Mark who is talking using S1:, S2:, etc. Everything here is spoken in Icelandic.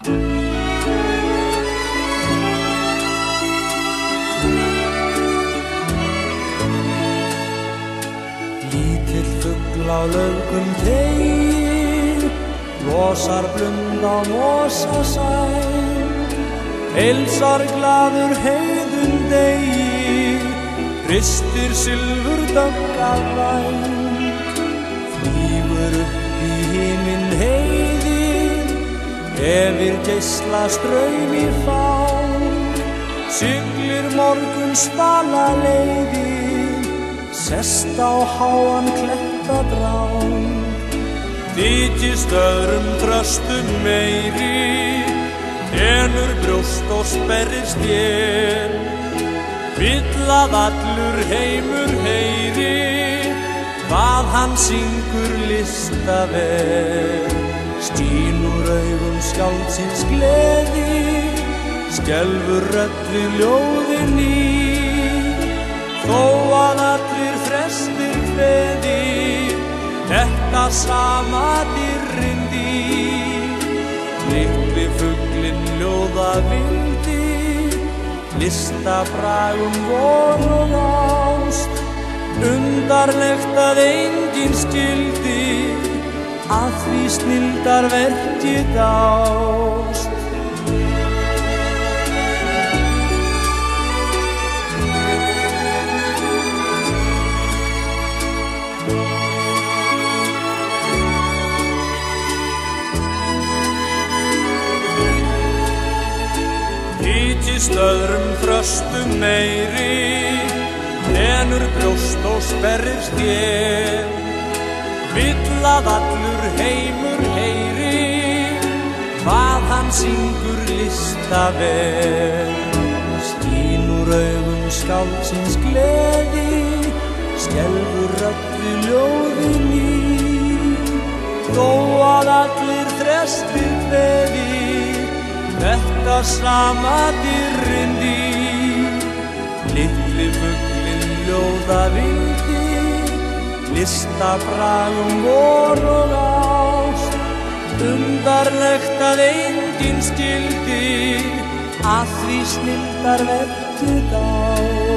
S1: Lítill fuggl á lögum tegir, losar blund á mosasæn. Heilsar gladur heiðun degi, hristir sylfur döggað væn. Hefir geisla ströym í fán. Siglir morgun stala leiðin, sest á háan klettadrán. Þykist öðrum tröstum meiri, enur brjóst og sperrist ég. Vill að allur heimur heyri, hvað hann syngur listavel. Stínur augum skáldsins gleði, skelfur rödd við ljóðin í. Þó að allir frestir kveði, þetta sama dyrrindi. Litli fugglinn ljóða vildi, lista bragum von og ást. Undarlegt að enginn skildi, að því snildar verki dást. Hýtist öðrum þröstum meiri, enur brjóst og sperrist ég. Vill að allur heimur heyri, hvað hann syngur listavel. Skínur augum skáldsins gleði, skelfur rödd við ljóðin í. Þó að allir þrestir veði, þetta sama dyrrindi. Litli fugglinn ljóða vildi, lista bragum vor og ást. Undarlegt að enginn skildi, að því snildar verkið á.